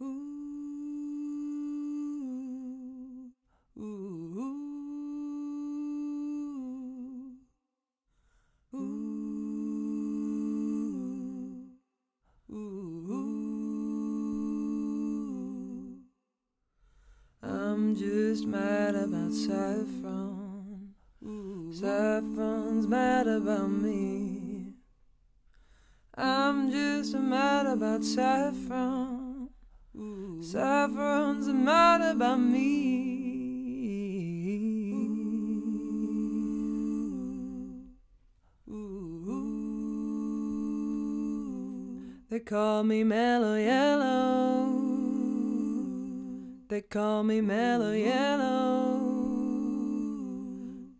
I'm just mad about saffron. Saffron's mad about me. I'm just mad about saffron. Saffron's matter about me. They call me mellow yellow. They call me mellow yellow.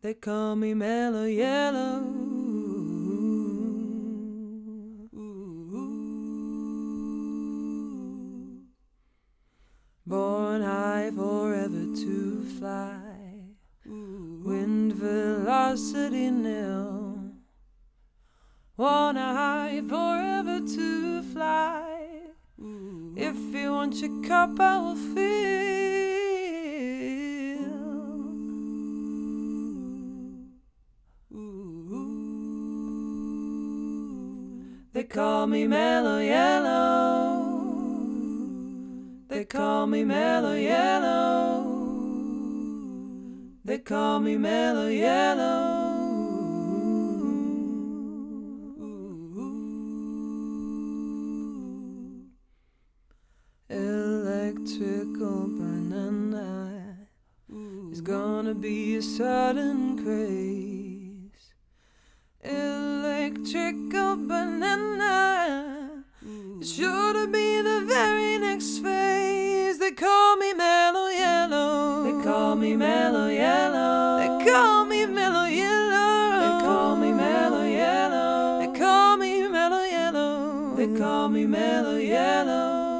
They call me mellow yellow. Born high forever to fly. Wind velocity nil. Wanna high forever to fly. If you want your cup, I will fill. They call me mellow yellow. They call me mellow yellow. They call me mellow yellow. Electrical banana is gonna be a sudden craze. Electrical banana is sure to be the very next phase. They call me mellow yellow. They call me mellow yellow. They call me mellow yellow. They call me mellow yellow. They call me mellow yellow. They call me mellow yellow.